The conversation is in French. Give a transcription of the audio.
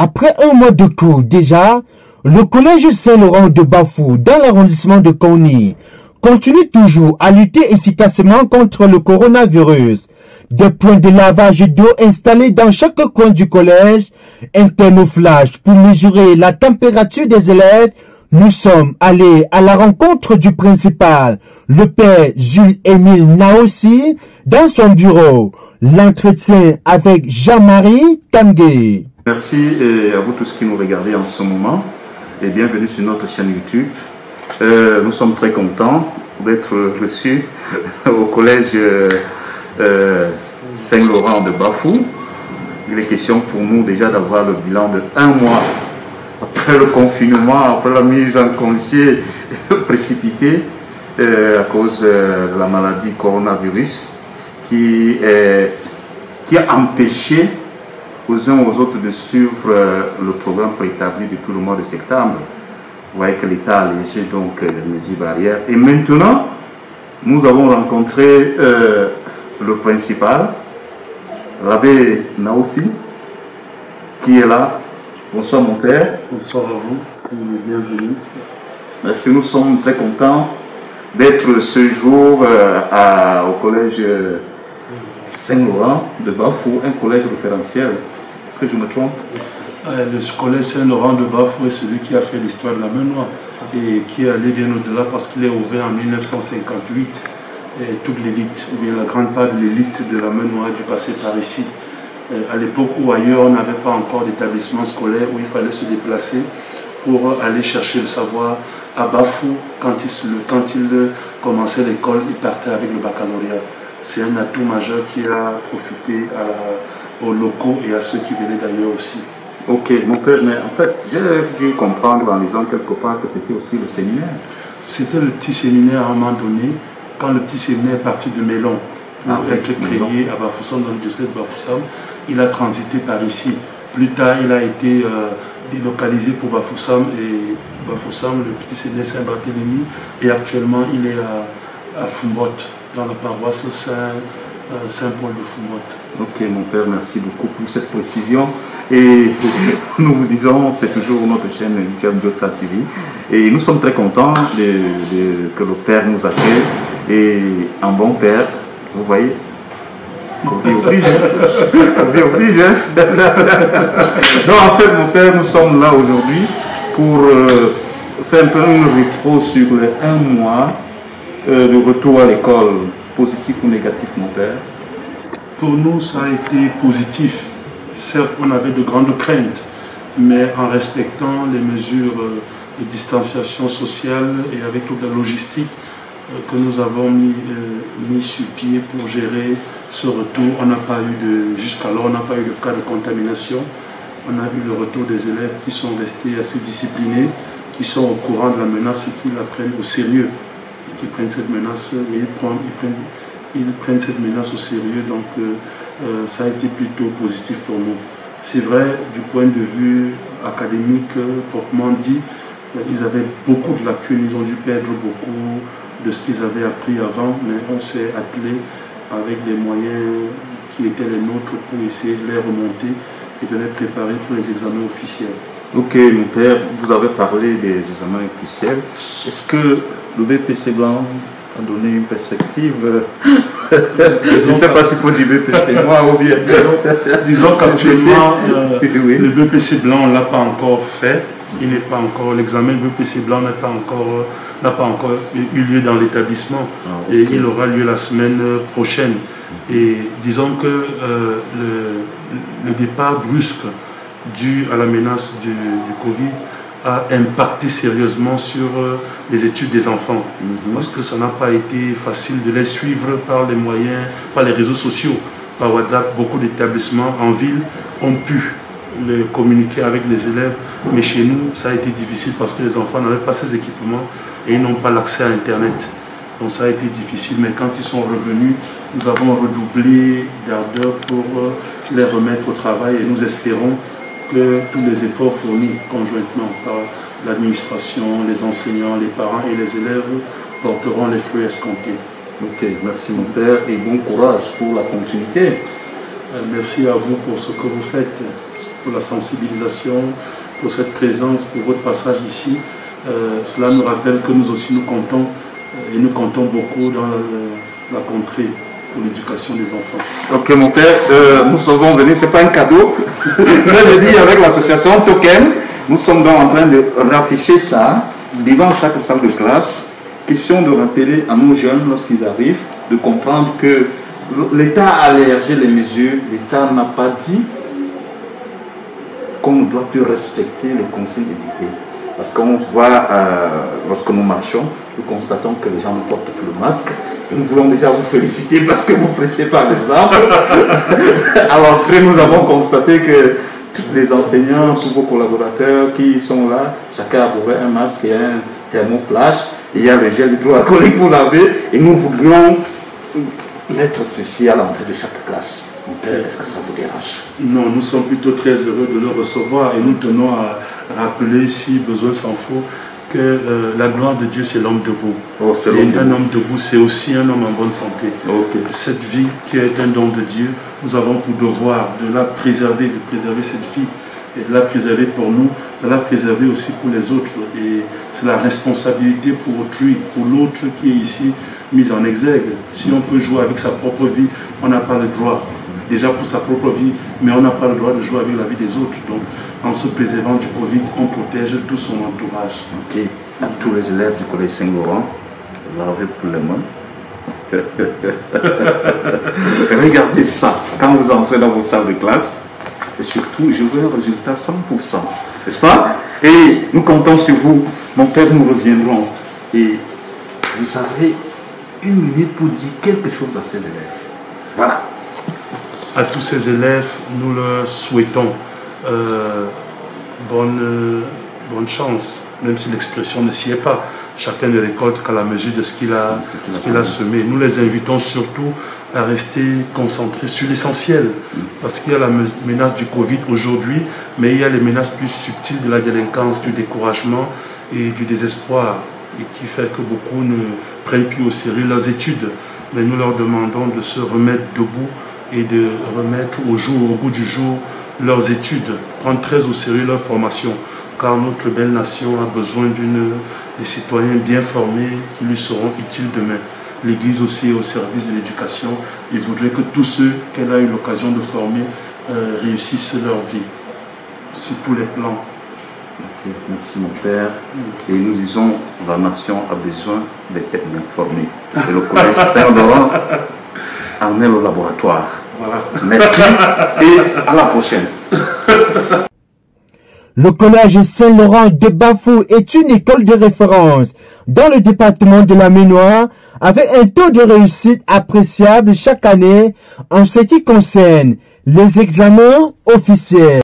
Après un mois de cours déjà, le collège Saint-Laurent de Bafou, dans l'arrondissement de Kony, continue toujours à lutter efficacement contre le coronavirus. Des points de lavage d'eau installés dans chaque coin du collège, un thermoflage pour mesurer la température des élèves. Nous sommes allés à la rencontre du principal, le père Jules-Émile Naossi, dans son bureau. L'entretien avec Jean-Marie Tanguay. Merci à vous tous qui nous regardez en ce moment et bienvenue sur notre chaîne YouTube. Euh, nous sommes très contents d'être reçus au collège euh, euh, Saint-Laurent de Bafou. Il est question pour nous déjà d'avoir le bilan de un mois après le confinement, après la mise en congé précipitée à cause de la maladie coronavirus qui, qui a empêché aux uns aux autres de suivre le programme préétabli depuis le mois de septembre. Vous voyez que l'État a allégé donc les mesures barrières. Et maintenant, nous avons rencontré euh, le principal, l'abbé Naoussi, qui est là. Bonsoir mon père. Bonsoir à vous, bienvenue. Merci, nous sommes très contents d'être ce jour euh, à, au collège Saint-Laurent de Bafou, un collège référentiel. Est-ce que je me trompe? Le collège Saint-Laurent de Bafou est celui qui a fait l'histoire de la Menoire et qui est allé bien au-delà parce qu'il est ouvert en 1958. Et toute l'élite, ou bien la grande part de l'élite de la Menoire est du passé par ici. À l'époque où ailleurs on n'avait pas encore d'établissement scolaire où il fallait se déplacer pour aller chercher le savoir à Bafou, quand il, quand il commençait l'école, il partait avec le baccalauréat. C'est un atout majeur qui a profité à, aux locaux et à ceux qui venaient d'ailleurs aussi. Ok, mon père, mais en fait, j'ai dû comprendre en lisant quelque part que c'était aussi le séminaire. C'était le petit séminaire à un moment donné, quand le petit séminaire est parti de Mélon pour Ah oui, être créé à Bafoussam, dans le diocèse de Bafoussam. Il a transité par ici. Plus tard, il a été euh, délocalisé pour Bafoussam et Bafoussam, le petit séminaire Saint-Barthélemy. Et actuellement, il est à, à dans la paroisse Saint, Saint-Paul de Fumbot. Ok, mon père, merci beaucoup pour cette précision. Et nous vous disons, c'est toujours notre chaîne YouTube Jotsa TV. Et nous sommes très contents que le Père nous accueille. Et un bon Père, vous voyez, on oblige. On oblige. hein. Donc en fait, mon Père, nous sommes là aujourd'hui pour euh, faire un peu une rétro sur un mois euh, de retour à l'école. Positif ou négatif, mon Père Pour nous, ça a été positif. Certes, on avait de grandes craintes, mais en respectant les mesures euh, de distanciation sociale et avec toute la logistique euh, que nous avons mis, euh, mis sur pied pour gérer ce retour, on n'a pas eu de, jusqu'alors, on n'a pas eu de cas de contamination. On a eu le retour des élèves qui sont restés assez disciplinés, qui sont au courant de la menace et qui la prennent au sérieux, qui prennent cette menace, et ils prennent, ils prennent, cette menace au sérieux. Donc, euh, euh, ça a été plutôt positif pour nous. C'est vrai, du point de vue académique, euh, proprement dit, ils avaient beaucoup de lacunes, ils ont dû perdre beaucoup de ce qu'ils avaient appris avant, mais on s'est attelé avec les moyens qui étaient les nôtres pour essayer de les remonter et de les préparer pour les examens officiels. Ok, mon père, vous avez parlé des examens officiels. Est-ce que le BPC Blanc a donné une perspective? Je ne sais pas s'il faut dire BPC Noir ou bien. Disons qu'actuellement, euh, Oui. le BPC blanc ne l'a pas encore fait. Il n'est pas encore, l'examen BPC blanc n'a pas encore, n'a pas encore eu lieu dans l'établissement. Ah. Et il aura lieu la semaine prochaine. Et disons que euh, le, le départ brusque dû à la menace du, du Covid a impacté sérieusement sur euh, les études des enfants. Mhm. Parce que ça n'a pas été facile de les suivre par les moyens, par les réseaux sociaux, par WhatsApp. Beaucoup d'établissements en ville ont pu le communiquer avec les élèves, mais chez nous, ça a été difficile parce que les enfants n'avaient pas ces équipements et ils n'ont pas l'accès à Internet. Donc ça a été difficile, mais quand ils sont revenus, nous avons redoublé d'ardeur pour euh, les remettre au travail et nous espérons que tous les efforts fournis conjointement par l'administration, les enseignants, les parents et les élèves porteront les fruits escomptés. Ok, merci mon père et bon courage pour la continuité. Euh, Merci à vous pour ce que vous faites. pour la sensibilisation, pour cette présence, pour votre passage ici. Euh, cela nous rappelle que nous aussi nous comptons euh, et nous comptons beaucoup dans la, contrée pour l'éducation des enfants. Ok mon père, euh, nous sommes venus, ce n'est pas un cadeau, mais je dis avec l'association Token, nous sommes donc en train de rafficher ça devant chaque salle de classe. Question de rappeler à nos jeunes lorsqu'ils arrivent de comprendre que l'État a allergé les mesures, l'État n'a pas dit qu'on ne doit plus respecter les conseils édictés. Parce qu'on voit, euh, lorsque nous marchons, nous constatons que les gens ne portent plus le masque. Nous voulons déjà vous féliciter parce que vous prêchez par exemple. à l'entrée, nous avons constaté que tous les enseignants, tous vos collaborateurs qui sont là, chacun a un masque et un thermoflash. il y a le gel hydroalcoolique pour laver. Et nous voudrions mettre ceci à l'entrée de chaque classe. Est-ce que ça vous dérange? Non, nous sommes plutôt très heureux de le recevoir et nous tenons à rappeler, si besoin s'en faut, que euh, la gloire de Dieu, c'est l'homme debout. Oh, et un homme debout, c'est aussi un homme en bonne santé. Cette vie qui est un don de Dieu, nous avons pour devoir de la préserver, de préserver cette vie, et de la préserver pour nous, de la préserver aussi pour les autres. Et c'est la responsabilité pour autrui, pour l'autre qui est ici mis en exergue. Si on peut jouer avec sa propre vie, on n'a pas le droit. Déjà pour sa propre vie, mais on n'a pas le droit de jouer avec la vie des autres. Donc, en se préservant du Covid, on protège tout son entourage. Ok. À tous les élèves du collège Saint-Laurent, lavez pour les mains. Regardez ça quand vous entrez dans vos salles de classe. Et surtout, je veux un résultat 100%. N'est-ce pas? Et nous comptons sur vous. Mon père, nous reviendrons. Et vous avez une minute pour dire quelque chose à ces élèves. Voilà. À tous ces élèves, nous leur souhaitons euh, bonne, bonne chance, même si l'expression ne s'y est pas. Chacun ne récolte qu'à la mesure de ce qu'il a, ce qu'il a semé. Nous les invitons surtout à rester concentrés sur l'essentiel, parce qu'il y a la menace du Covid aujourd'hui, mais il y a les menaces plus subtiles de la délinquance, du découragement et du désespoir, et qui fait que beaucoup ne prennent plus au sérieux leurs études. Mais nous leur demandons de se remettre debout et de remettre au jour, au bout du jour, leurs études, prendre très au sérieux leur formation, car notre belle nation a besoin d'une des citoyens bien formés qui lui seront utiles demain. L'Église aussi est au service de l'éducation et voudrait que tous ceux qu'elle a eu l'occasion de former euh, réussissent leur vie sur tous les plans. merci mon Père. Et nous disons, la nation a besoin d'être bien formée. C'est le collège Saint-Laurent en est au laboratoire. Merci et à la prochaine. Le collège Saint-Laurent de Bafou est une école de référence dans le département de la Ménoire avec un taux de réussite appréciable chaque année en ce qui concerne les examens officiels.